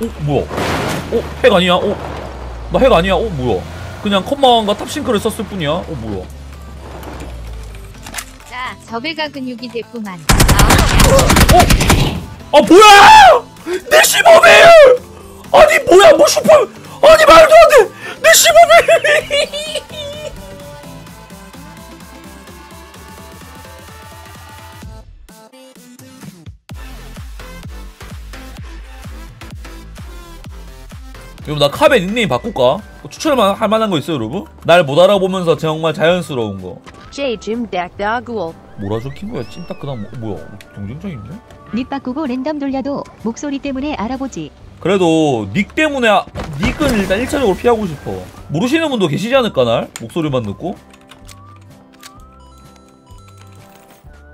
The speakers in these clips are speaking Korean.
어 뭐야? 어 핵 아니야? 어 나 핵 아니야? 어 뭐야? 그냥 컴마왕과 탑싱크를 썼을 뿐이야? 어 뭐야? 자, 저배가 근육이 됐구만. 아 뭐야! 내 15배율! 아니 뭐야 뭐 슈퍼 아니 말도 안돼! 내 15 여러분 나 카베 닉네임 바꿀까? 뭐 추천할 할 만한 거 있어요 여러분? 날 못 알아보면서 정말 자연스러운 거 J Jim Dak Dogul. 뭐라 적힌 거야 찐딱 그다음 뭐, 뭐야 경쟁적인데? 닉 바꾸고 랜덤 돌려도 목소리 때문에 알아보지. 그래도 닉 때문에 아- 닉은 일단 1차적으로 피하고 싶어 모르시는 분도 계시지 않을까 날? 목소리만 듣고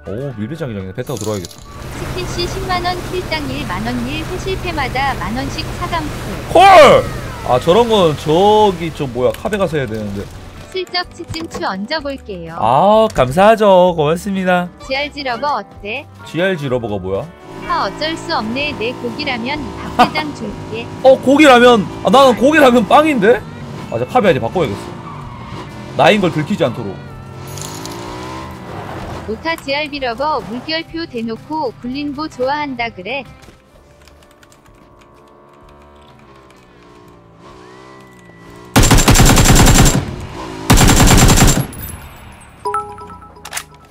오 밀배장이장이네 배 타고 들어와야겠다 스킨씨 10만원 킬당 1만원 일 회실패마다 만원씩 사감프. 콜! 아 저런 건 저기 저 뭐야 카베 가서 해야 되는데 슬쩍 치찜추 얹어볼게요. 아 감사하죠 고맙습니다 GRG 러버 어때? GRG 러버가 뭐야? 하 어쩔 수 없네 내 고기라면 박대장 줄게. 어 고기라면 아 나는 고기라면 빵인데? 맞아 카베 이제 바꿔야겠어 나인 걸 들키지 않도록 오타 GRB 러버 물결표 대놓고 굴린보 좋아한다 그래.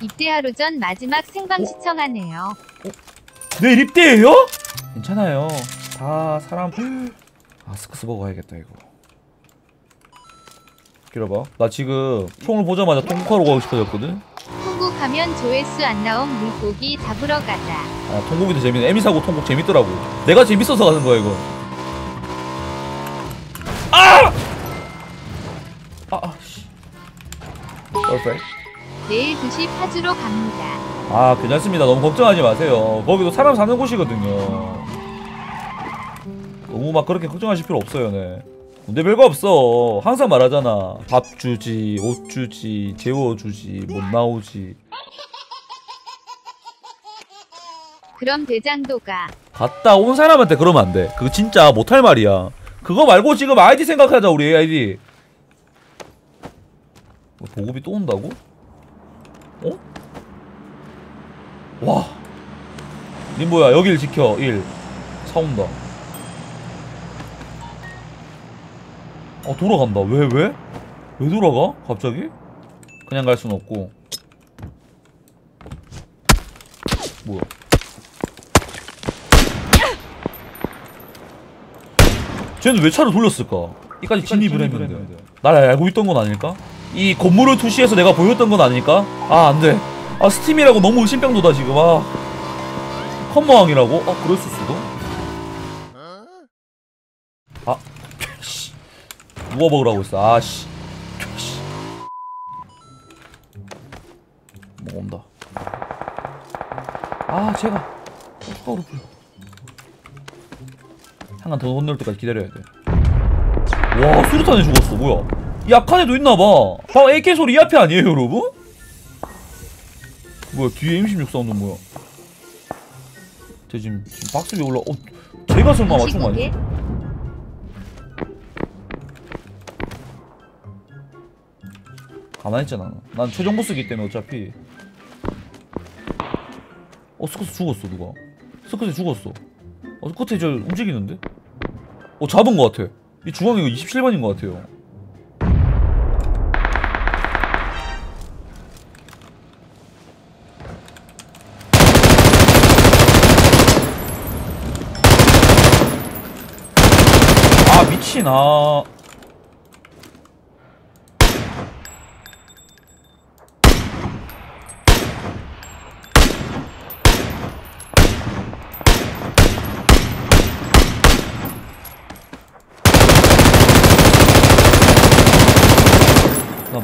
입대 하루 전 마지막 생방 시청하네요. 내일 입대예요? 괜찮아요. 다 사람. 아 스크스 보고 가야겠다 이거. 기다려봐. 나 지금 총을 보자마자 통곡하러 가고 싶어졌거든. 통곡하면 조회수 안 나온 물고기 잡으러 가자. 아 통곡이도 재밌네. 에미사고 통곡 재밌더라고. 내가 재밌어서 가는 거야 이거. 아! 아, 아 씨. Perfect. 내일 2시 파주로 갑니다. 아 괜찮습니다. 너무 걱정하지 마세요. 거기도 사람 사는 곳이거든요. 너무 막 그렇게 걱정하실 필요 없어요, 네. 근데 별거 없어. 항상 말하잖아. 밥 주지, 옷 주지, 재워 주지, 못 나오지. 그럼 대장도가 갔다 온 사람한테 그러면 안 돼. 그거 진짜 못할 말이야. 그거 말고 지금 아이디 생각하자, 우리 아이디. 뭐 보급이 또 온다고? 어? 와. 님보야, 여길 지켜. 1. 사온다. 어, 돌아간다. 왜, 왜? 왜 돌아가? 갑자기? 그냥 갈 순 없고. 쟤는 왜 차를 돌렸을까? 이까지 진입을 했는데 날 알고 있던 건 아닐까? 이 건물을 투시해서 내가 보였던 건 아닐까? 아 안돼 아 스팀이라고 너무 의심병 도다 지금 아 컴마왕이라고? 아 그랬을 수도 아 씨. 누가 먹으라고 했어 아씨 씨. 뭐 온다 아 제가 똑바로 불러 한간 더 건널 때까지 기다려야 돼. 와, 수류탄에 죽었어. 뭐야? 이 앞칸에도 있나봐. 방 AK 소리 이 앞에 아니에요, 여러분? 뭐야, 뒤에 M16 사운드 뭐야? 쟤 지금, 지금 박스 위에 올라, 어, 제가 설마 맞춘 거 아니야? 가만히 있잖아. 난 최종 보스기 때문에 어차피. 어, SKS 죽었어, 누가. 스커스 죽었어. 어, 끝에 저 움직이는데? 어, 잡은 것 같아. 이 중앙이 27번인 것 같아요. 아, 미친, 아.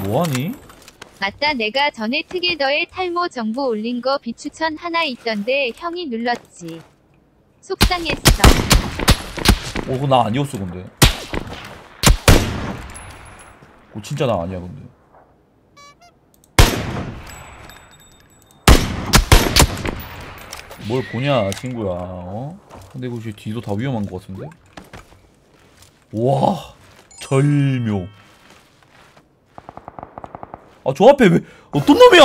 뭐하니? 맞다 내가 전에 트게더에 탈모 정보 올린 거 비추천 하나 있던데 형이 눌렀지. 속상했어. 어, 그거 나 아니었어, 근데. 어, 진짜 나 아니야, 근데. 뭘 보냐, 친구야, 어? 근데 지금 뒤도 다 위험한 것 같은데? 와 절묘 아 저 앞에 왜 어떤 놈이야?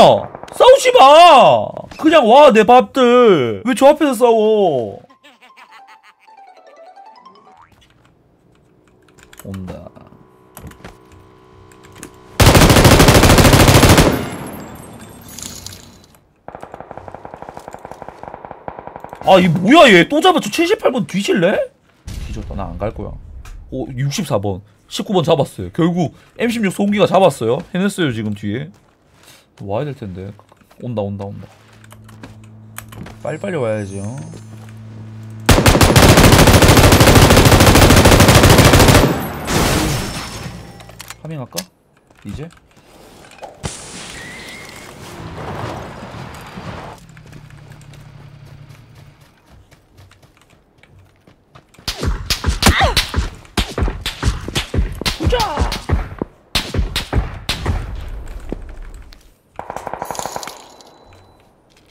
싸우지 마! 그냥 와 내 밥들. 왜 저 앞에서 싸워? 온다. 아 이 뭐야 얘? 또 잡아. 저 78번 뒤질래? 뒤졌다. 나 안 갈 거야 오 64번. 19번 잡았어요. 결국 M16 소음기가 잡았어요. 해냈어요 지금 뒤에. 와야 될 텐데. 온다 온다 온다. 빨리빨리 와야지 어? 파밍할까? 이제?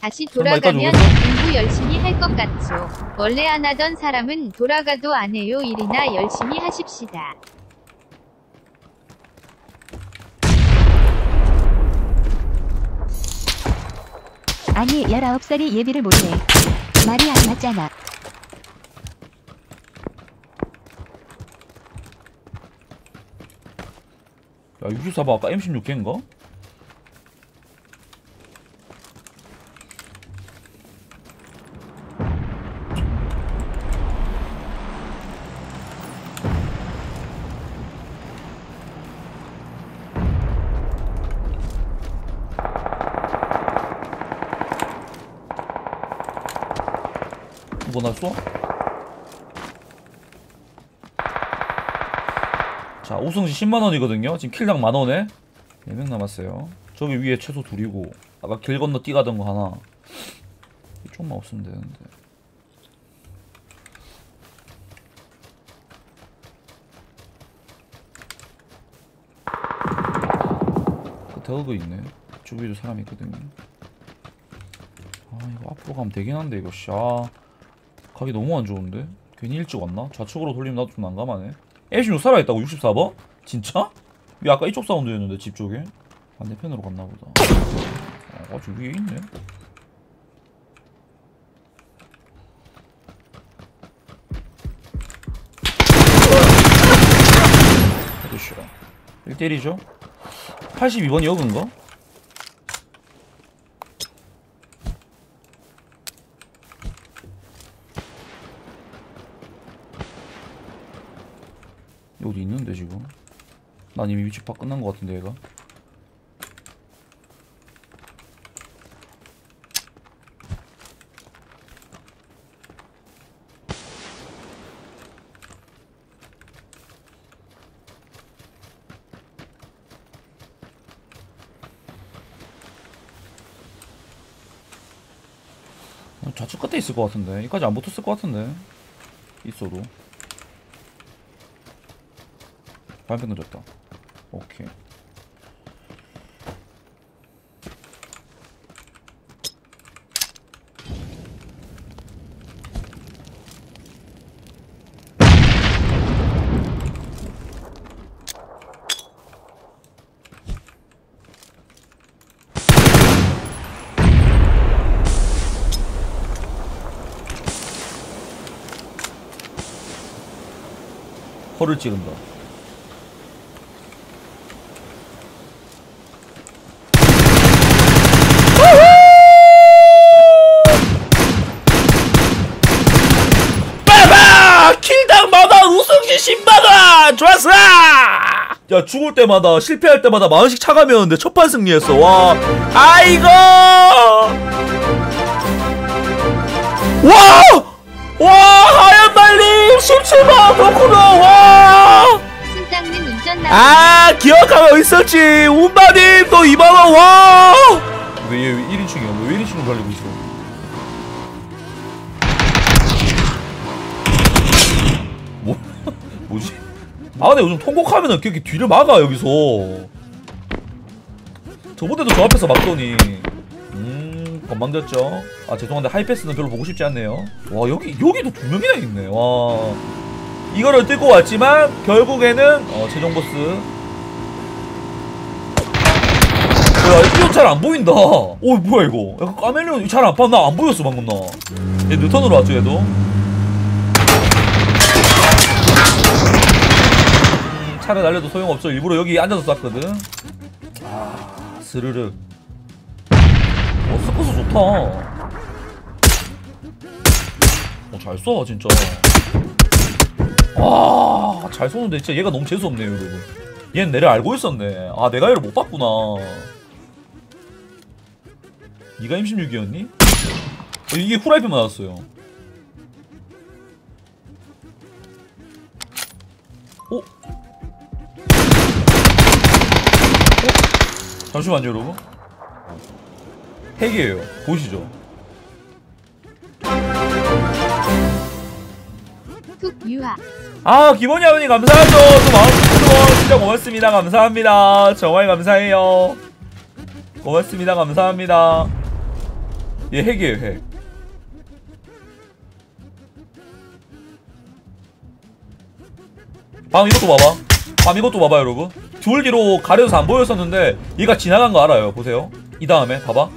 다시 돌아가면 공부 열심히 할 것 같죠. 원래 안 하던 사람은 돌아가도 안 해요. 일이나 열심히 하십시다. 아니 19살이 예비를 못해. 말이 안 맞잖아. 야 64번 아까 M16 걔인가? 이거 나 쏘아? 자 우승시 10만원이거든요. 지금 킬당 만원에 4명 남았어요. 저기 위에 최소 둘이고. 아까 길 건너 뛰가던 거 하나. 좀만 없으면 되는데. 끝에 어그 있네. 주위에도 사람이 있거든요. 아 이거 앞으로 가면 되긴 한데 이거. 샤 가기 너무 안 좋은데 괜히 일찍 왔나? 좌측으로 돌리면 나도 좀 난감하네 M16 살아있다고 64번? 진짜? 왜 아까 이쪽 사운드였는데 집 쪽에? 반대편으로 갔나 보다 어, 아저 위에 있네 헤드쇼 1대1이죠 82번이 여근가? 여기 있는데 지금 난 이미 위치 파 끝난 것 같은데 얘가? 어, 좌측 끝에 있을 것 같은데. 여기까지 안 붙었을 것 같은데. 있어도. 반패 던졌다 오케이. 허를 찌른다 빠바! 킬당 만원 우승시 10만원! 좋았어! 야 죽을 때마다 실패할 때마다 만원씩 차감이었는데 첫판 승리했어 와 아이고 와! 와 하얀 달림 17만 덕후로 와! 아 기억하고 있었지 운바님 또 2만원 와! 왜얘 1인칭이야 왜 1인칭으로 달리고 있어 아 근데 요즘 통곡하면은 이렇게 뒤를 막아 여기서. 저번에도 저 앞에서 막더니. 음 건망졌죠. 아 죄송한데 하이패스는 별로 보고 싶지 않네요. 와 여기 여기도 두 명이나 있네. 와. 이거를 뜯고 왔지만 결국에는 어, 최종 보스. 뭐야 이거 잘안 보인다. 오 뭐야 이거. 약간 카멜레온 잘안봐나안 보였어 방금 나얘 뉴턴으로 왔죠 얘도 차를 날려도 소용없죠 일부러 여기 앉아서 쐈거든. 아 스르르. 어 스커스 좋다. 어잘 쏴 진짜. 와잘 쏘는데 진짜 얘가 너무 재수없네요 여러분. 얘는 내를 알고 있었네. 아 내가 얘를 못 봤구나. 네가 M16이었니? 이게 후라이팬 맞았어요 잠시만요 여러분. 핵이에요. 보시죠. 아 김원희 아버님 감사하죠. 또 마음속으로 진짜 고맙습니다. 감사합니다. 정말 감사해요. 고맙습니다. 감사합니다. 얘 핵이에요 핵. 밤 이것도 봐봐. 밤 이것도 봐봐 여러분 둘 뒤로 가려서 안 보였었는데 얘가 지나간 거 알아요. 보세요. 이 다음에 봐봐.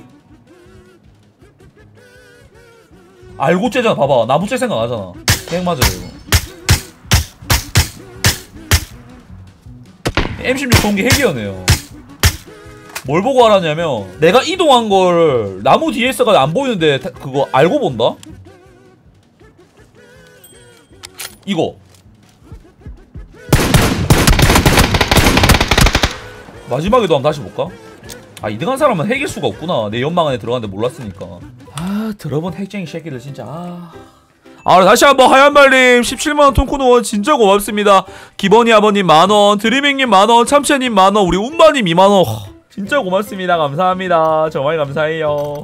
알고 째잖아. 봐봐. 나무 째 생각 안 하잖아. 핵 맞아요 이거. M16 좋은 게 핵이었네요. 뭘 보고 알았냐면 내가 이동한 걸 나무 뒤에 있어가 안 보이는데 다- 그거 알고 본다? 이거 마지막에도 한번 다시 볼까? 아 2등한 사람은 핵일 수가 없구나. 내 연막 안에 들어갔는데 몰랐으니까. 아 들어본 핵쟁이 새끼들 진짜 아... 아 다시 한번 하얀말님 17만원 통코노원 진짜 고맙습니다. 기버니 아버님 만원 드리밍님 만원 참치님 만원 우리 운바님 2만원. 진짜 고맙습니다. 감사합니다. 정말 감사해요